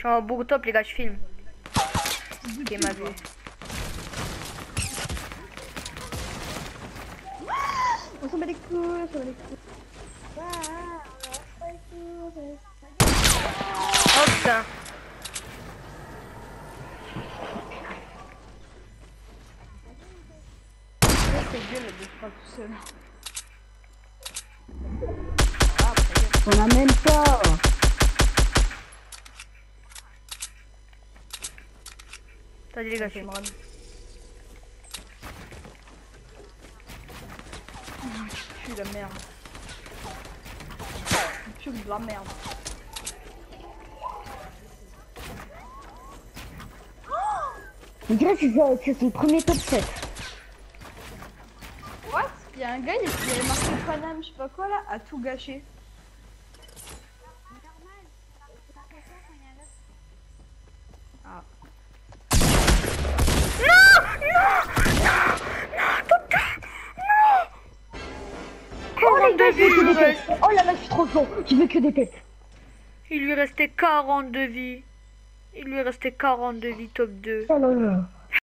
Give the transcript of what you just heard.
suis en beau top, les gars, je filme. Ok, m'a vu. On s'en bat les couilles, on s'en bat les couilles. Oh putain. On a même pas. T'as dit les gars, je pues la merde. Tu pues de la merde. On dirait que c'est son premier top 7. What? Il y a un gars, il avait marqué Paname, je sais pas quoi là, a tout gâché. 42 vies, il lui reste. Oh là là, je suis trop chaud. Je veux que des têtes. Il lui restait 42 vies. Il lui restait 42 vies top 2. Oh là là.